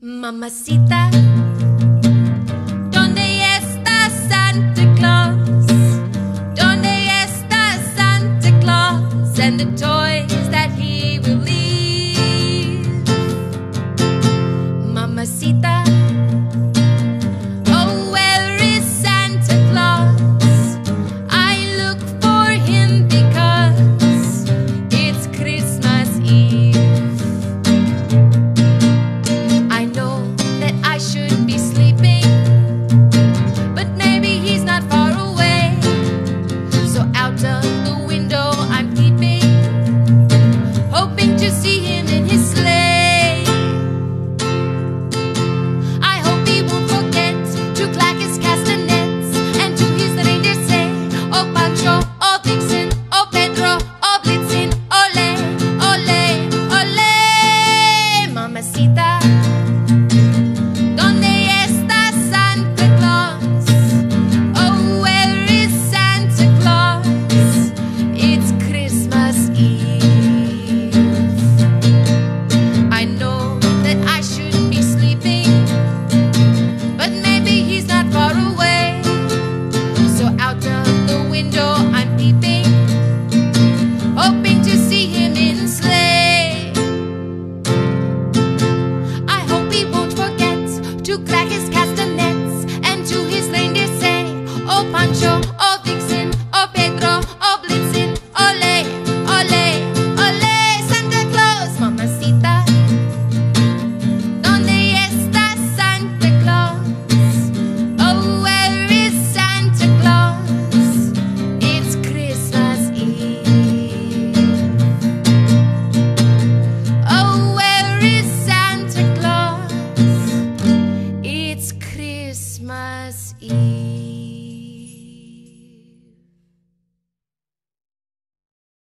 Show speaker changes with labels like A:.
A: Mamacita, ¿dónde está Santa Claus? ¿Dónde está Santa Claus and the toys that he will leave? Mamacita.